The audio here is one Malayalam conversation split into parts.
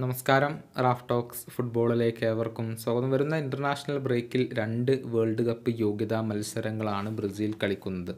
നമസ്കാരം. റാഫ് ടോക്സ് ഫുട്ബോളിലേക്ക് ഏവർക്കും സ്വാഗതം. വരുന്ന ഇന്റർനാഷണൽ ബ്രേക്കിൽ രണ്ട് വേൾഡ് കപ്പ് യോഗ്യതാ മത്സരങ്ങളാണ് ബ്രസീൽ കളിക്കുന്നത്.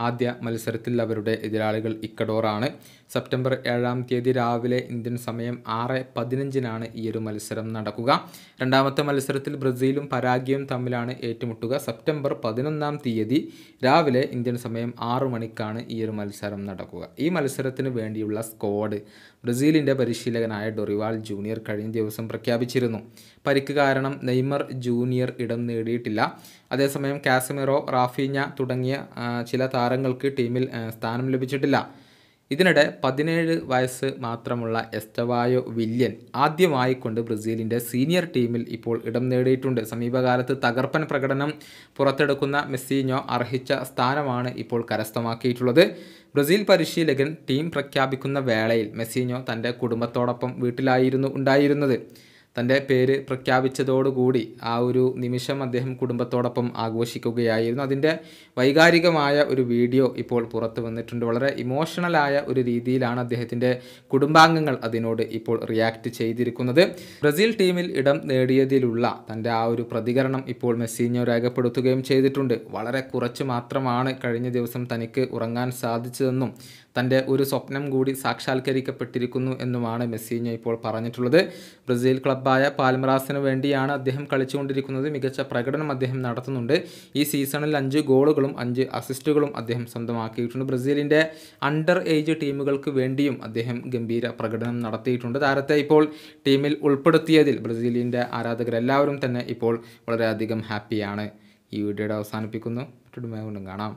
ആദ്യ മത്സരത്തിൽ അവരുടെ എതിരാളികൾ ഇക്കഡോറാണ് സെപ്റ്റംബർ ഏഴാം തീയതി രാവിലെ ഇന്ത്യൻ സമയം ആറ് പതിനഞ്ചിനാണ് ഈ ഒരു മത്സരം നടക്കുക. രണ്ടാമത്തെ മത്സരത്തിൽ ബ്രസീലും പരാഗ്വയും തമ്മിലാണ് ഏറ്റുമുട്ടുക. സെപ്റ്റംബർ പതിനൊന്നാം തീയതി രാവിലെ ഇന്ത്യൻ സമയം ആറ് മണിക്കാണ് ഈയൊരു മത്സരം നടക്കുക. ഈ മത്സരത്തിന് വേണ്ടിയുള്ള സ്ക്വാഡ് ബ്രസീലിന്റെ പരിശീലകനായ ഡൊറിവാൾ ജൂനിയർ കഴിഞ്ഞ ദിവസം പ്രഖ്യാപിച്ചിരുന്നു. പരിക്ക് കാരണം നെയ്മർ ജൂനിയർ ഇടം നേടിയിട്ടില്ല. അതേസമയം കാസമിറോ റാഫീഞ്ഞ തുടങ്ങിയ ചില താരങ്ങൾക്ക് ടീമിൽ സ്ഥാനം ലഭിച്ചിട്ടില്ല. ഇതിനിടെ പതിനേഴ് വയസ്സ് മാത്രമുള്ള എസ്റ്റവായോ വില്യൻ ആദ്യമായിക്കൊണ്ട് ബ്രസീലിന്റെ സീനിയർ ടീമിൽ ഇപ്പോൾ ഇടം നേടിയിട്ടുണ്ട്. സമീപകാലത്ത് തകർപ്പൻ പ്രകടനം പുറത്തെടുക്കുന്ന മെസ്സീനോ അർഹിച്ച സ്ഥാനമാണ് ഇപ്പോൾ കരസ്ഥമാക്കിയിട്ടുള്ളത്. ബ്രസീൽ പരിശീലകൻ ടീം പ്രഖ്യാപിക്കുന്ന വേളയിൽ മെസ്സീനോ തന്റെ കുടുംബത്തോടൊപ്പം വീട്ടിലായിരുന്നു ഉണ്ടായിരുന്നത്. തന്റെ പേര് പ്രഖ്യാപിച്ചതോടുകൂടി ആ ഒരു നിമിഷം അദ്ദേഹം കുടുംബത്തോടൊപ്പം ആഘോഷിക്കുകയായിരുന്നു. അതിന്റെ വൈകാരികമായ ഒരു വീഡിയോ ഇപ്പോൾ പുറത്തു വന്നിട്ടുണ്ട്. വളരെ ഇമോഷണലായ ഒരു രീതിയിലാണ് അദ്ദേഹത്തിന്റെ കുടുംബാംഗങ്ങൾ അതിനോട് ഇപ്പോൾ റിയാക്ട് ചെയ്തിരിക്കുന്നത്. ബ്രസീൽ ടീമിൽ ഇടം നേടിയതിലുള്ള തന്റെ ആ ഒരു പ്രതികരണം ഇപ്പോൾ മെസ്സീനോ രേഖപ്പെടുത്തുകയും ചെയ്തിട്ടുണ്ട്. വളരെ കുറച്ച് മാത്രമാണ് കഴിഞ്ഞ ദിവസം തനിക്ക് ഉറങ്ങാൻ സാധിച്ചതെന്നും തന്റെ ഒരു സ്വപ്നം കൂടി സാക്ഷാത്കരിക്കപ്പെട്ടിരിക്കുന്നു എന്നുമാണ് മെസ്സീഞ്ഞ ഇപ്പോൾ പറഞ്ഞിട്ടുള്ളത്. ബ്രസീൽ ക്ലബ്ബായ പാൽമറാസിന് വേണ്ടിയാണ് അദ്ദേഹം കളിച്ചുകൊണ്ടിരിക്കുന്നത്. മികച്ച പ്രകടനം അദ്ദേഹം നടത്തുന്നുണ്ട്. ഈ സീസണിൽ അഞ്ച് ഗോളുകളും അഞ്ച് അസിസ്റ്റുകളും അദ്ദേഹം സ്വന്തമാക്കിയിട്ടുണ്ട്. ബ്രസീലിന്റെ അണ്ടർ ഏജ് ടീമുകൾക്ക് വേണ്ടിയും അദ്ദേഹം ഗംഭീര പ്രകടനം നടത്തിയിട്ടുണ്ട്. താരത്തെ ഇപ്പോൾ ടീമിൽ ഉൾപ്പെടുത്തിയതിൽ ബ്രസീലിന്റെ ആരാധകരെല്ലാവരും തന്നെ ഇപ്പോൾ വളരെയധികം ഹാപ്പിയാണ്. ഈ വീഡിയോയുടെ അവസാനിപ്പിക്കുന്നു. മറ്റൊരു വീണ്ടും കാണാം.